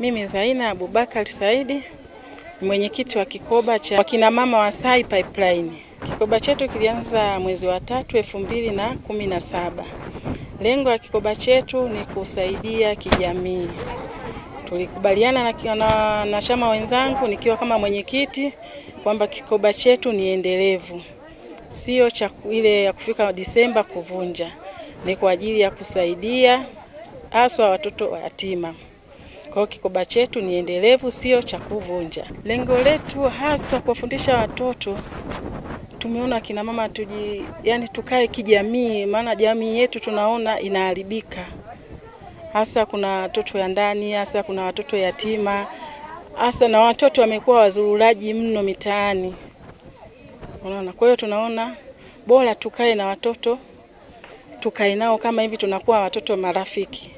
Mimi Zaina Abubakar Saidi, ni mwenyekiti wa kikoba cha wakina mama wa Sai Pipeline. Kikoba chetu kilianza mwezi wa tatu elfu mbili na kumi na saba. Lengo la kikoba chetu ni kusaidia kijamii. Tulikubaliana na na, na chama wenzangu nikiwa kama mwenyekiti kwamba kikoba chetu ni endelevu, sio cha ile ya kufika Disemba kuvunja, ni kwa ajili ya kusaidia haswa watoto wa yatima. Kwa hiyo kikoba chetu ni endelevu, sio cha kuvunja. Lengo letu haswa kuwafundisha watoto, tumeona kina mama tuji, yani tukae kijamii, maana jamii yetu tunaona inaharibika, hasa kuna watoto ya ndani, hasa kuna watoto yatima, hasa na watoto wamekuwa wazururaji mno mitaani, unaona. Kwa hiyo tunaona bora tukae na watoto, tukae nao kama hivi, tunakuwa watoto marafiki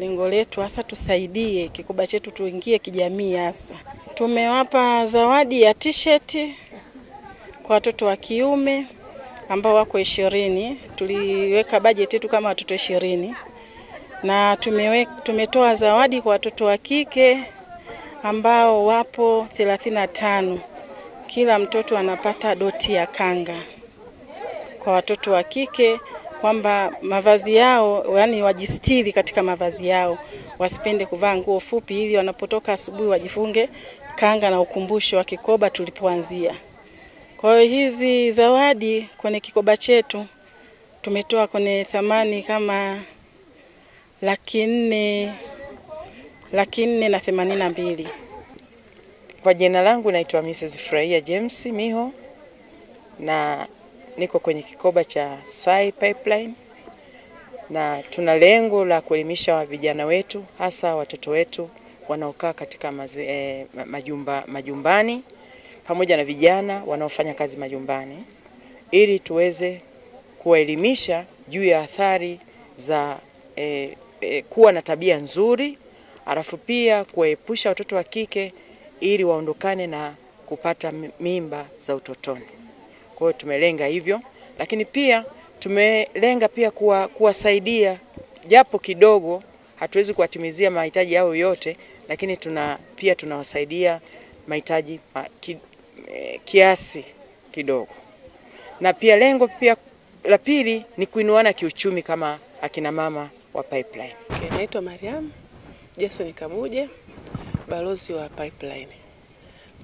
lengo letu hasa tusaidie kikoba chetu tuingie kijamii. Hasa tumewapa zawadi ya t-shirt kwa watoto wa kiume ambao wako ishirini. Tuliweka bajeti yetu kama watoto ishirini na tumewe, tumetoa zawadi kwa watoto wa kike ambao wapo thelathini na tano. Kila mtoto anapata doti ya kanga kwa watoto wa kike kwamba mavazi yao yani wajistiri katika mavazi yao, wasipende kuvaa nguo fupi, ili wanapotoka asubuhi wajifunge kanga na ukumbusho wa kikoba tulipoanzia. Kwa hiyo hizi zawadi kwenye kikoba chetu tumetoa kwenye thamani kama laki nne laki nne na themanini na mbili. Kwa jina langu naitwa Mrs. Furahia James Miho na niko kwenye kikoba cha Sai Pipeline na tuna lengo la kuelimisha vijana wetu hasa watoto wetu wanaokaa katika mazi, eh, majumba, majumbani pamoja na vijana wanaofanya kazi majumbani ili tuweze kuwaelimisha juu ya athari za eh, eh, kuwa na tabia nzuri, alafu pia kuwaepusha watoto wa kike ili waondokane na kupata mimba za utotoni. Kwa hiyo tumelenga hivyo, lakini pia tumelenga pia kuwa, kuwasaidia japo kidogo, hatuwezi kuwatimizia mahitaji yao yote, lakini tuna pia tunawasaidia mahitaji ki, kiasi kidogo, na pia lengo pia la pili ni kuinuana kiuchumi kama akina mama wa Pipeline. Okay, naitwa Mariam Jason Kabuje, balozi wa Pipeline.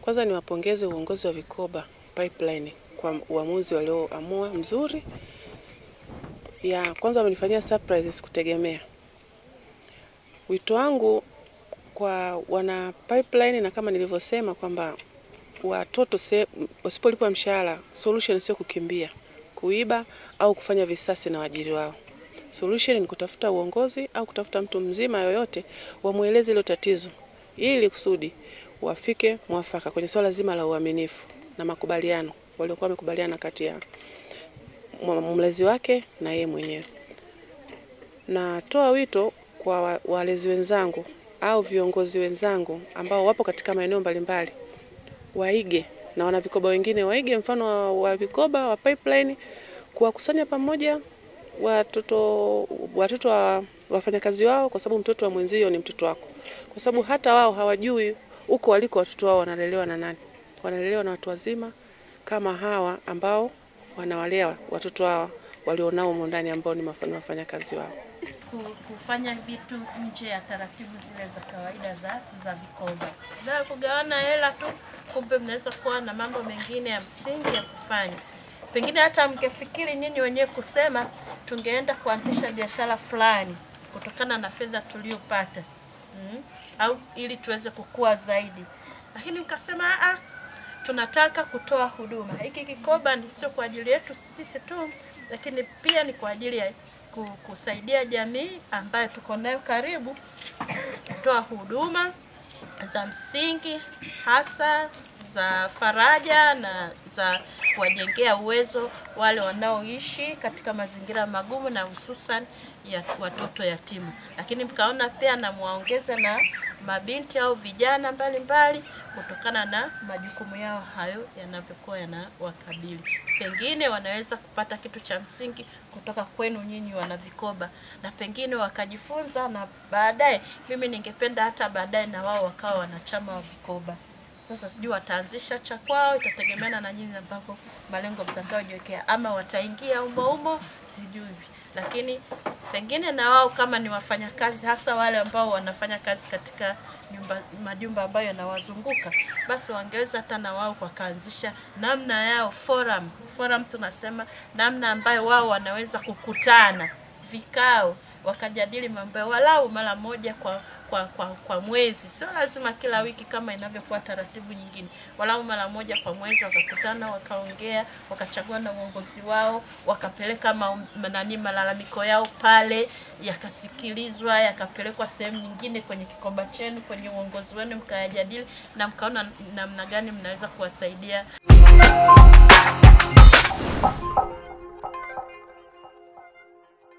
Kwanza niwapongeze uongozi wa vikoba Pipeline kwa uamuzi walioamua mzuri. Ya kwanza wamenifanyia surprise, sikutegemea. Wito wangu kwa wana Pipeline, na kama nilivyosema kwamba watoto wasipolipwa mshahara, solution sio kukimbia, kuiba au kufanya visasi na waajiri wao. Solution ni kutafuta uongozi au kutafuta mtu mzima yoyote, wamweleze hilo tatizo, ili kusudi wafike mwafaka kwenye swala zima la uaminifu na makubaliano waliokuwa wamekubaliana kati ya mlezi wake na yeye mwenyewe. Natoa wito kwa walezi wenzangu au viongozi wenzangu ambao wapo katika maeneo mbalimbali, waige na wana vikoba wengine waige mfano wa vikoba wa Pipeline, kuwakusanya pamoja watoto watoto wa wafanyakazi wao, kwa sababu mtoto wa mwenzio ni mtoto wako, kwa sababu hata wao hawajui huko waliko watoto wao wanalelewa na nani. Wanalelewa na watu wazima kama hawa ambao wanawalea watoto hawa walionao humo ndani ambao ni wafanyakazi wao. Kufanya vitu nje ya taratibu zile za kawaida za za vikoba, na kugawana hela tu, kumbe mnaweza kuwa na mambo mengine ya msingi ya kufanya. Pengine hata mkefikiri nyinyi wenyewe kusema tungeenda kuanzisha biashara fulani kutokana na fedha tuliyopata, mm, au ili tuweze kukua zaidi, lakini mkasema a tunataka kutoa huduma. Hiki kikoba ni sio kwa ajili yetu sisi tu, lakini pia ni kwa ajili ya kusaidia jamii ambayo tuko nayo karibu, kutoa huduma za msingi hasa za faraja na za kuwajengea uwezo wale wanaoishi katika mazingira magumu na hususan ya watoto yatima. Lakini mkaona pia namwaongeza na mabinti au vijana mbalimbali kutokana na majukumu yao hayo yanavyokuwa yanawakabili. Pengine wanaweza kupata kitu cha msingi kutoka kwenu nyinyi wana vikoba, na pengine wakajifunza, na baadaye, mimi ningependa hata baadaye na wao wakawa wanachama wa vikoba. Sasa sijui wataanzisha cha kwao, itategemeana na nyinyi ambapo malengo mtakayojiwekea, ama wataingia umo umo, sijui lakini pengine na wao kama ni wafanyakazi, hasa wale ambao wanafanya kazi katika nyumba, majumba ambayo yanawazunguka, basi wangeweza hata na wao wakaanzisha namna yao forum. Forum tunasema namna ambayo wao wanaweza kukutana vikao, wakajadili mambo walau mara moja kwa kwa, kwa, kwa mwezi, sio lazima kila wiki kama inavyokuwa taratibu nyingine. Walau mara moja kwa mwezi wakakutana, wakaongea, wakachagua na uongozi wao, wakapeleka nani malalamiko yao pale, yakasikilizwa, yakapelekwa sehemu nyingine kwenye kikomba chenu, kwenye uongozi wenu, mkayajadili na mkaona namna gani mnaweza kuwasaidia